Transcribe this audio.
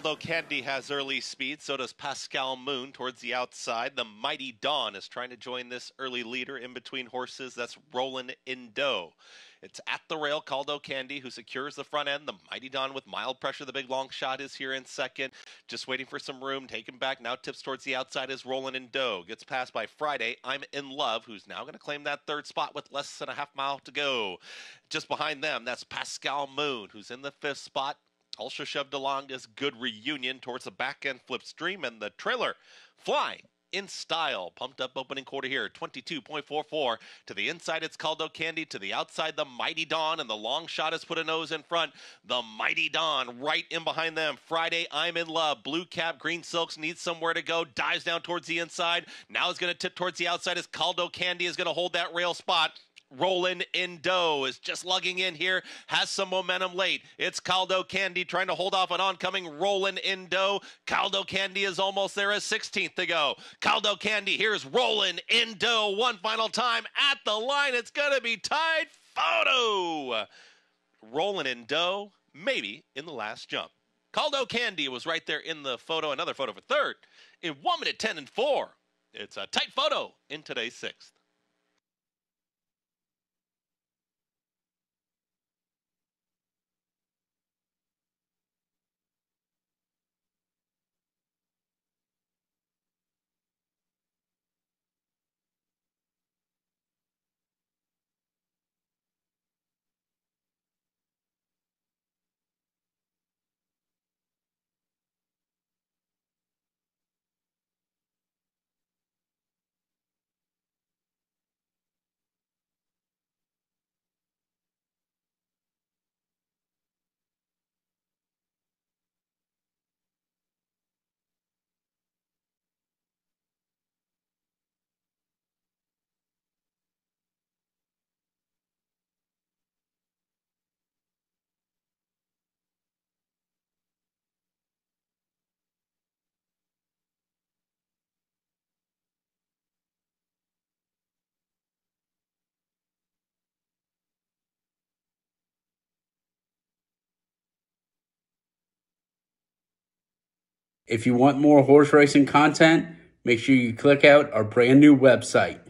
Candy has early speed, so does Pascal Moon towards the outside. The Mighty Dawn is trying to join this early leader in between horses. That's Rollin Dough. It's at the rail, Caldo Candy, who secures the front end. The Mighty Dawn with mild pressure. The big long shot is here in second. Just waiting for some room. Taken back. Now tips towards the outside is Rollin Dough. Gets passed by Friday. I'm in love, who's now going to claim that third spot with less than a half mile to go. Just behind them, that's Pascal Moon, who's in the fifth spot. Also shoved along is good reunion towards the back end flip stream and the trailer flying in style. Pumped up opening quarter here, 22.44. To the inside, it's Caldo Candy. To the outside, the Mighty Dawn. And the long shot has put a nose in front. The Mighty Dawn right in behind them. Friday, I'm in love. Blue cap, green silks needs somewhere to go. Dives down towards the inside. Now is going to tip towards the outside as Caldo Candy is going to hold that rail spot. Rollin Dough is just lugging in here, has some momentum late. It's Caldo Candy trying to hold off an oncoming Rollin Dough. Caldo Candy is almost there, a 16th to go. Caldo Candy, here's Rollin Dough one final time at the line. It's going to be tied photo. Rollin Dough, maybe in the last jump. Caldo Candy was right there in the photo. Another photo for third in 1 minute 10 and 4. It's a tight photo in today's sixth. If you want more horse racing content, make sure you click out our brand new website,